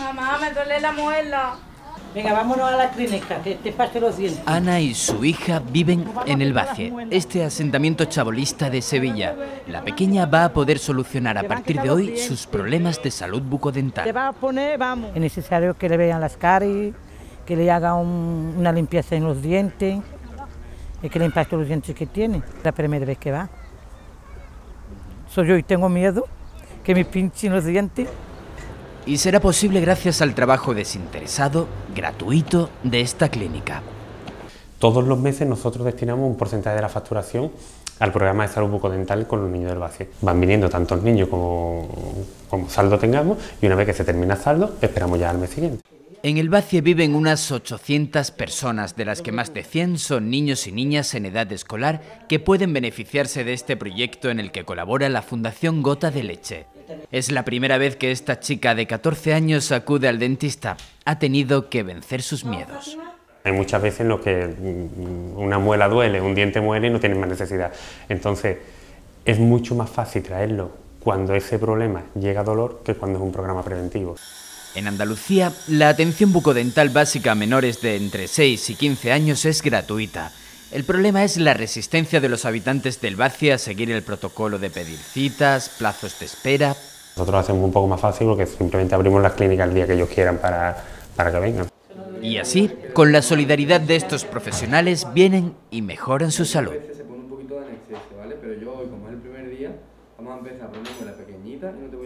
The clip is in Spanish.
Mamá, me duele la muela. Venga, vámonos a la clínica, que te pase los dientes. Ana y su hija viven en el Bacie, este asentamiento chabolista de Sevilla. La pequeña va a poder solucionar a partir de hoy sus problemas de salud Te bucodental. va a poner, vamos. Es necesario que le vean las caries, que le haga un- una limpieza en los dientes, y que le impacte los dientes que tiene. La primera vez que va. Soy yo y tengo miedo que me pinchen los dientes. Y será posible gracias al trabajo desinteresado, gratuito, de esta clínica. Todos los meses nosotros destinamos un porcentaje de la facturación al programa de salud bucodental con los niños del Bacie. Van viniendo tantos niños como, como saldo tengamos y una vez que se termina saldo esperamos ya al mes siguiente. En el Bacie viven unas 800 personas, de las que más de 100 son niños y niñas en edad escolar que pueden beneficiarse de este proyecto en el que colabora la Fundación Gota de Leche. Es la primera vez que esta chica de 14 años acude al dentista. Ha tenido que vencer sus miedos. Hay muchas veces en lo que mm, una muela duele, un diente muere y no tienes más necesidad. Entonces es mucho más fácil traerlo cuando ese problema llega a dolor que cuando es un programa preventivo. En Andalucía, la atención bucodental básica a menores de entre 6 y 15 años es gratuita. El problema es la resistencia de los habitantes del Bacie a seguir el protocolo de pedir citas, plazos de espera. Nosotros lo hacemos un poco más fácil porque simplemente abrimos las clínicas el día que ellos quieran para, para que vengan. Y así, con la solidaridad de estos profesionales, vienen y mejoran su salud. veces se pone un poquito de anestesia, ¿vale? Pero yo hoy, como es el primer día, vamos a empezar poniendo la pequeñita y no te